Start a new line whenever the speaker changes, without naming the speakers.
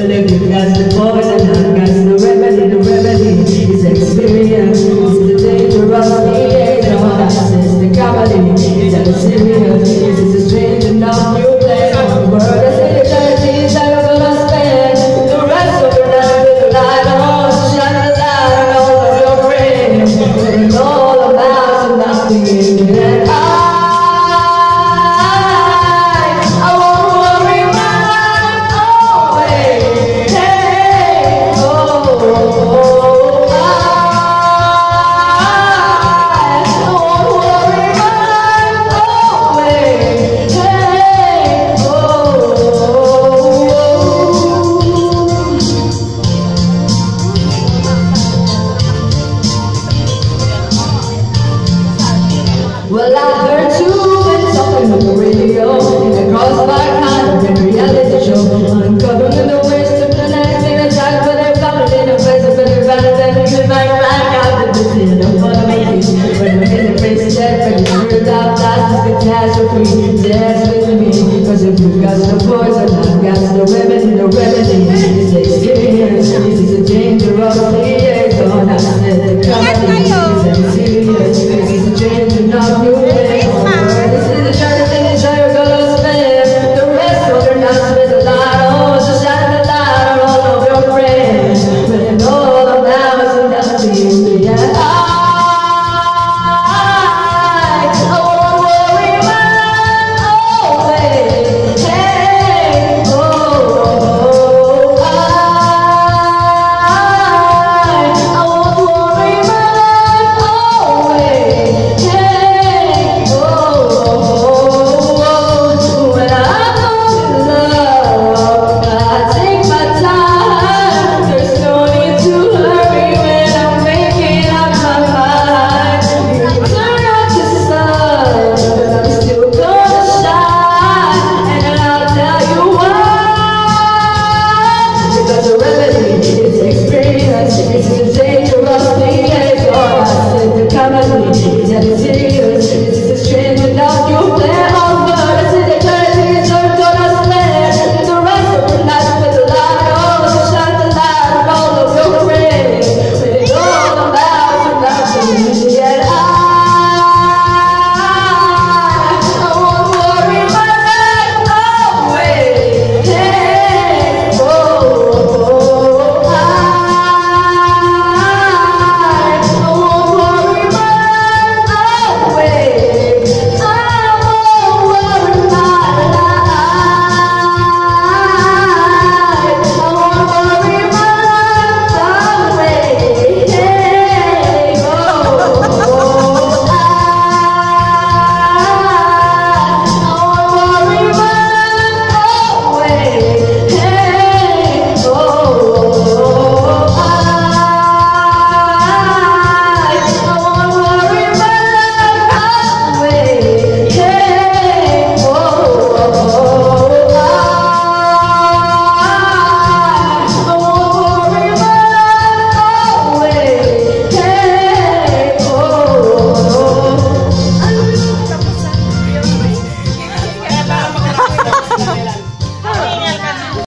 If you got the I got the remedy, the remedy is experience. It's the dangerous thing, no, that's just the comedy. It's a serious, like black out the decision of what I When my head is check, but out that's catastrophe Dance with me, cause if you've got the boys and I've got the women, the women in these days, give me